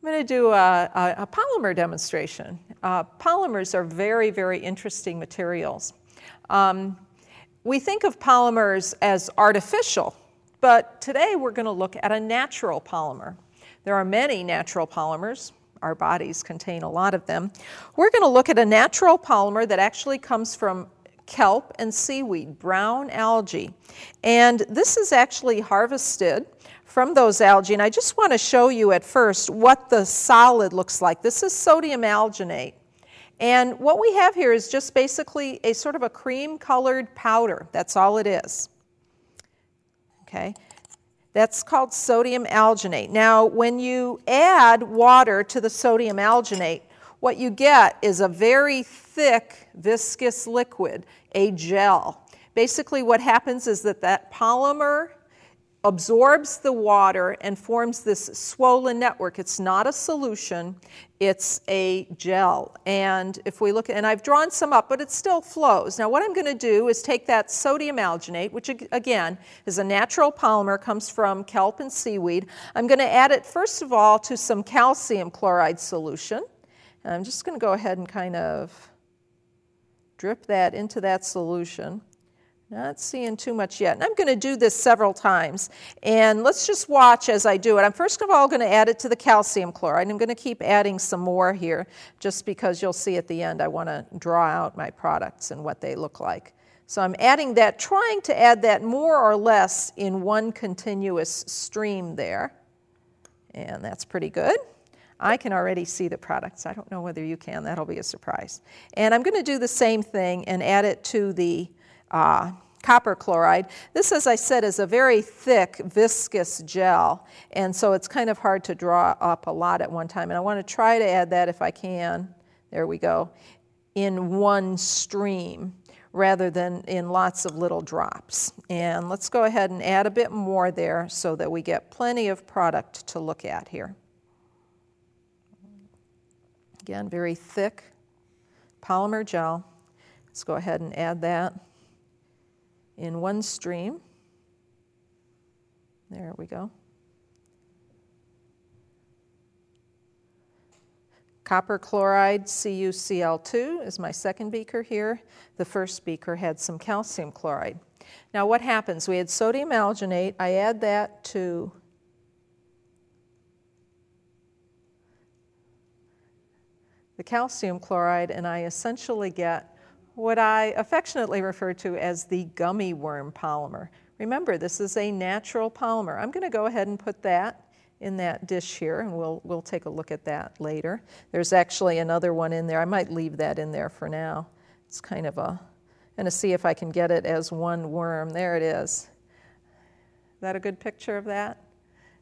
I'm going to do a, a, a polymer demonstration. Uh, polymers are very, very interesting materials. Um, we think of polymers as artificial, but today we're going to look at a natural polymer. There are many natural polymers. Our bodies contain a lot of them. We're going to look at a natural polymer that actually comes from kelp and seaweed, brown algae. And this is actually harvested from those algae. And I just want to show you at first what the solid looks like. This is sodium alginate. And what we have here is just basically a sort of a cream colored powder. That's all it is. Okay. That's called sodium alginate. Now, when you add water to the sodium alginate, what you get is a very thick, viscous liquid, a gel. Basically, what happens is that that polymer absorbs the water and forms this swollen network. It's not a solution, it's a gel. And if we look, and I've drawn some up, but it still flows. Now, what I'm going to do is take that sodium alginate, which again is a natural polymer, comes from kelp and seaweed. I'm going to add it, first of all, to some calcium chloride solution. And I'm just going to go ahead and kind of drip that into that solution. Not seeing too much yet. And I'm going to do this several times. And let's just watch as I do it. I'm first of all going to add it to the calcium chloride. I'm going to keep adding some more here just because you'll see at the end I want to draw out my products and what they look like. So I'm adding that, trying to add that more or less in one continuous stream there. And that's pretty good. I can already see the products. I don't know whether you can. That'll be a surprise. And I'm going to do the same thing and add it to the uh, copper chloride. This, as I said, is a very thick, viscous gel, and so it's kind of hard to draw up a lot at one time. And I want to try to add that if I can. There we go. In one stream rather than in lots of little drops. And let's go ahead and add a bit more there so that we get plenty of product to look at here. Again, very thick polymer gel. Let's go ahead and add that in one stream. There we go. Copper chloride CuCl2 is my second beaker here. The first beaker had some calcium chloride. Now what happens? We had sodium alginate. I add that to the calcium chloride and I essentially get what I affectionately refer to as the gummy worm polymer. Remember, this is a natural polymer. I'm going to go ahead and put that in that dish here, and we'll, we'll take a look at that later. There's actually another one in there. I might leave that in there for now. It's kind of a, I'm going to see if I can get it as one worm. There it is. Is that a good picture of that?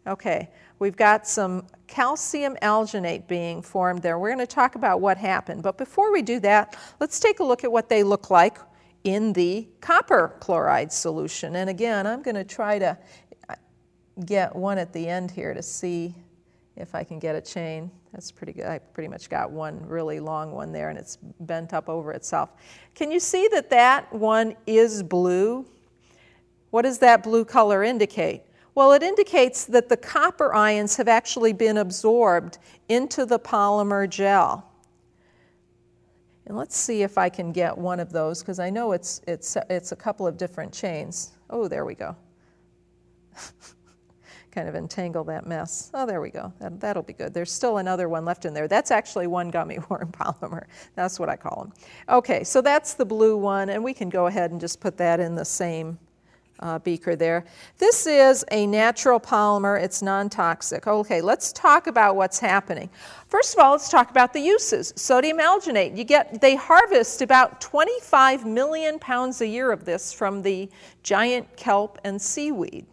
Okay, we've got some calcium alginate being formed there. We're going to talk about what happened. But before we do that, let's take a look at what they look like in the copper chloride solution. And again, I'm going to try to get one at the end here to see if I can get a chain. That's pretty good. I pretty much got one really long one there and it's bent up over itself. Can you see that that one is blue? What does that blue color indicate? Well, it indicates that the copper ions have actually been absorbed into the polymer gel. And let's see if I can get one of those because I know it's, it's, it's a couple of different chains. Oh, there we go. kind of entangle that mess. Oh, there we go. That, that'll be good. There's still another one left in there. That's actually one gummy worm polymer. That's what I call them. Okay, so that's the blue one, and we can go ahead and just put that in the same uh, beaker there. This is a natural polymer, it's non toxic. Okay, let's talk about what's happening. First of all, let's talk about the uses. Sodium alginate, you get, they harvest about 25 million pounds a year of this from the giant kelp and seaweed.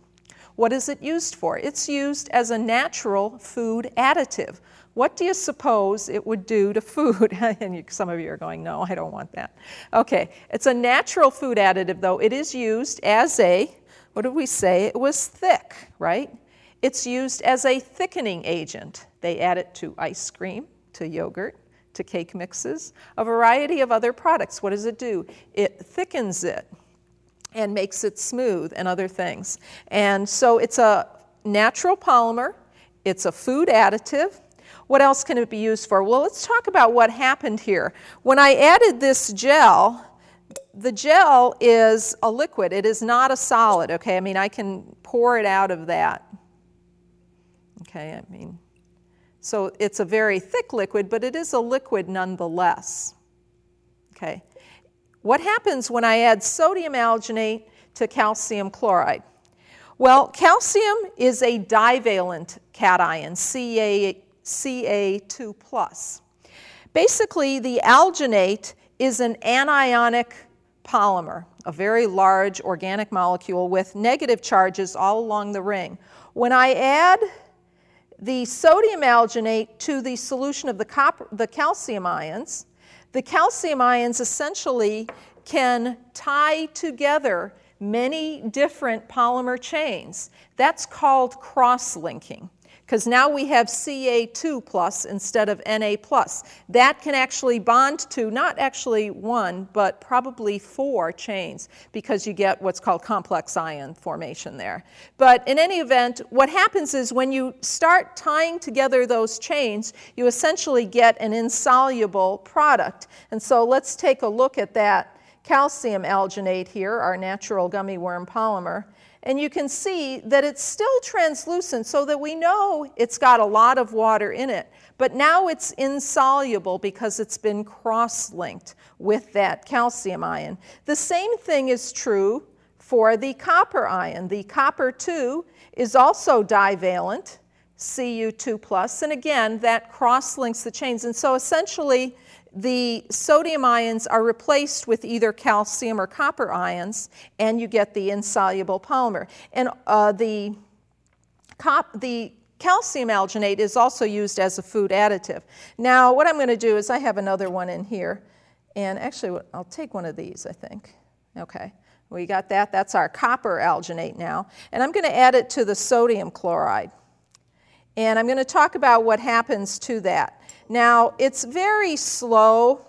What is it used for? It's used as a natural food additive. What do you suppose it would do to food? and some of you are going, no, I don't want that. Okay, it's a natural food additive, though. It is used as a, what did we say? It was thick, right? It's used as a thickening agent. They add it to ice cream, to yogurt, to cake mixes, a variety of other products. What does it do? It thickens it and makes it smooth and other things. And so it's a natural polymer, it's a food additive, what else can it be used for? Well, let's talk about what happened here. When I added this gel, the gel is a liquid. It is not a solid, okay? I mean, I can pour it out of that. Okay, I mean, so it's a very thick liquid, but it is a liquid nonetheless. Okay. What happens when I add sodium alginate to calcium chloride? Well, calcium is a divalent cation, Ca, Ca2+. Basically, the alginate is an anionic polymer, a very large organic molecule with negative charges all along the ring. When I add the sodium alginate to the solution of the, copper, the calcium ions, the calcium ions essentially can tie together many different polymer chains. That's called cross linking because now we have Ca2 plus instead of Na plus. That can actually bond to not actually one, but probably four chains because you get what's called complex ion formation there. But in any event, what happens is when you start tying together those chains, you essentially get an insoluble product. And so let's take a look at that calcium alginate here, our natural gummy worm polymer. And you can see that it's still translucent so that we know it's got a lot of water in it. But now it's insoluble because it's been cross linked with that calcium ion. The same thing is true for the copper ion. The copper 2 is also divalent, Cu2+, and again, that cross links the chains. And so essentially, the sodium ions are replaced with either calcium or copper ions, and you get the insoluble polymer. And uh, the, cop- the calcium alginate is also used as a food additive. Now, what I'm going to do is I have another one in here, and actually, I'll take one of these, I think. Okay, we got that. That's our copper alginate now. And I'm going to add it to the sodium chloride. And I'm going to talk about what happens to that. Now, it's very slow,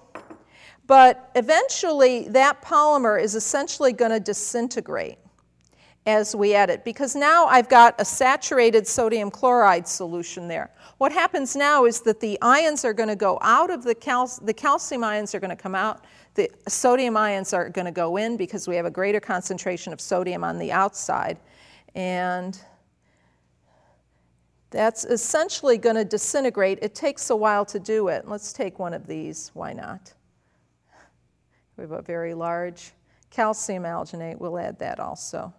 but eventually that polymer is essentially going to disintegrate as we add it because now I've got a saturated sodium chloride solution there. What happens now is that the ions are going to go out of the, cal- the calcium ions are going to come out, the sodium ions are going to go in because we have a greater concentration of sodium on the outside. And that's essentially going to disintegrate. It takes a while to do it. Let's take one of these. Why not? We have a very large calcium alginate. We'll add that also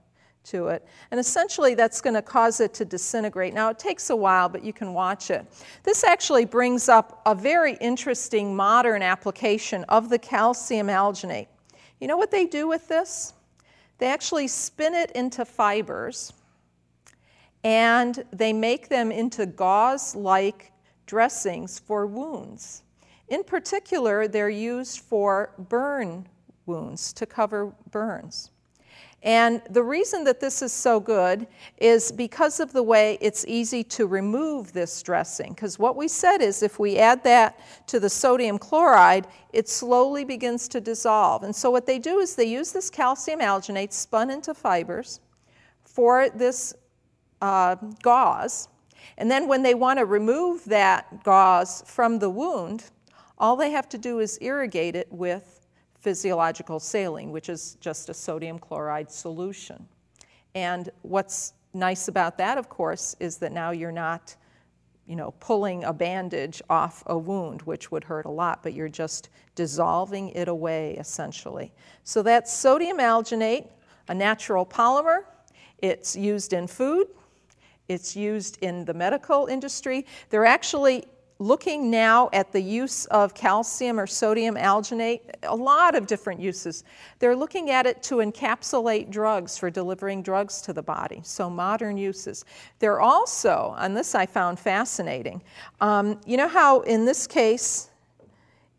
to it. And essentially, that's going to cause it to disintegrate. Now, it takes a while, but you can watch it. This actually brings up a very interesting modern application of the calcium alginate. You know what they do with this? They actually spin it into fibers and they make them into gauze like dressings for wounds. In particular, they're used for burn wounds, to cover burns. And the reason that this is so good is because of the way it's easy to remove this dressing. Because what we said is if we add that to the sodium chloride, it slowly begins to dissolve. And so what they do is they use this calcium alginate spun into fibers for this uh, gauze. And then when they want to remove that gauze from the wound, all they have to do is irrigate it with physiological saline, which is just a sodium chloride solution. And what's nice about that, of course, is that now you're not you know, pulling a bandage off a wound, which would hurt a lot, but you're just dissolving it away essentially. So that's sodium alginate, a natural polymer. It's used in food, it's used in the medical industry. They're actually looking now at the use of calcium or sodium alginate, a lot of different uses. They're looking at it to encapsulate drugs for delivering drugs to the body, so modern uses. They're also, and this I found fascinating, um, you know how in this case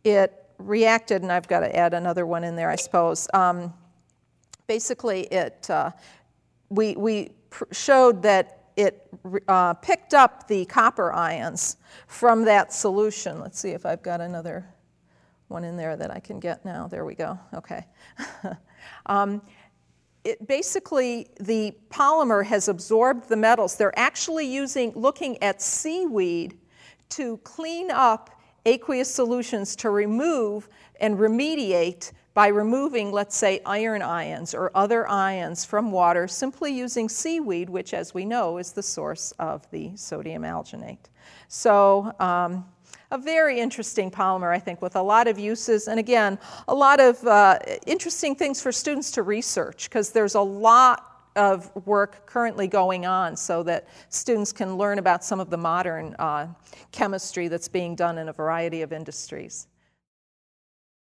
it reacted, and I've got to add another one in there, I suppose. Um, basically, it uh, we, we pr- showed that it uh, picked up the copper ions from that solution. Let's see if I've got another one in there that I can get now. There we go. Okay. um, it basically, the polymer has absorbed the metals. They're actually using, looking at seaweed to clean up aqueous solutions to remove and remediate by removing, let's say, iron ions or other ions from water simply using seaweed, which, as we know, is the source of the sodium alginate. So, um, a very interesting polymer, I think, with a lot of uses, and again, a lot of uh, interesting things for students to research because there's a lot of work currently going on so that students can learn about some of the modern uh, chemistry that's being done in a variety of industries.